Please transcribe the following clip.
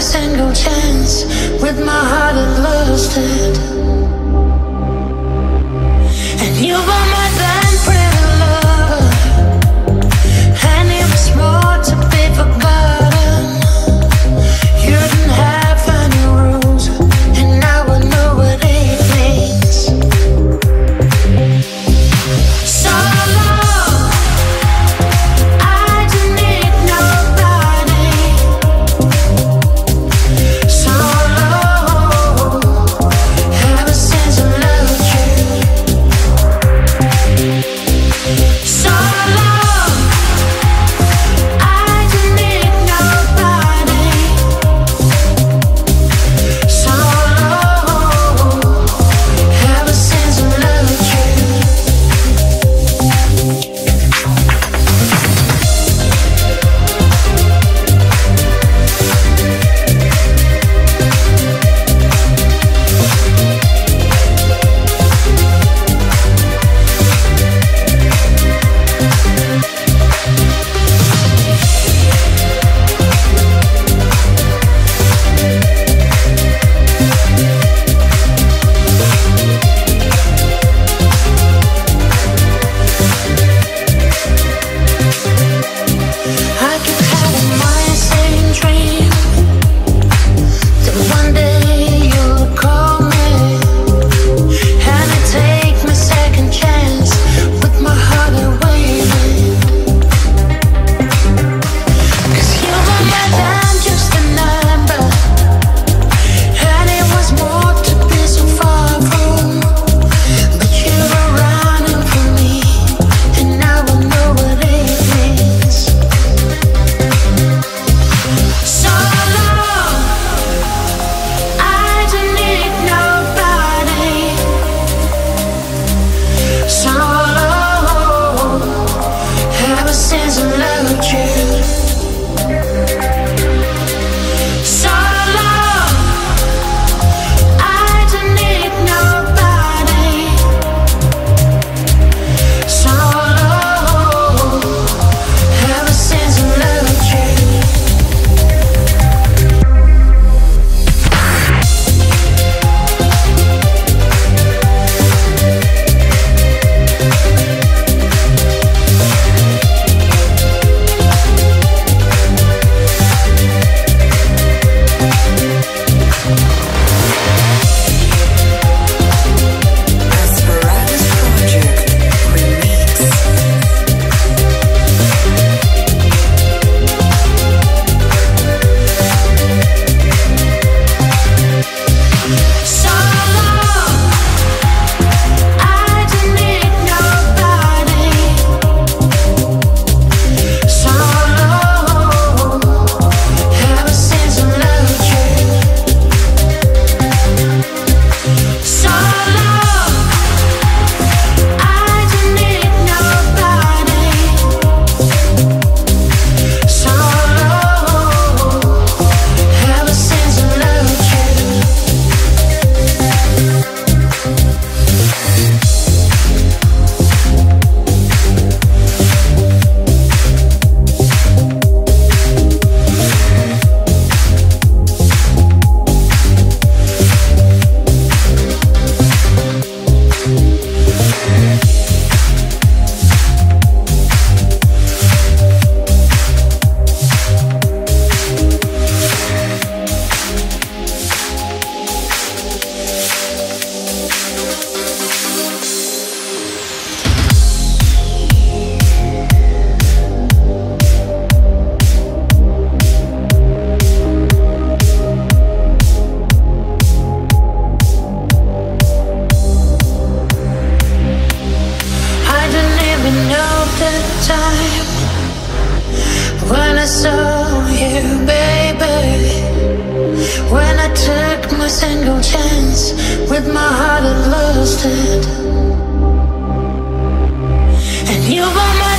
a single chance with my heart and lost it. And you single chance with my heart at lost it. And you were my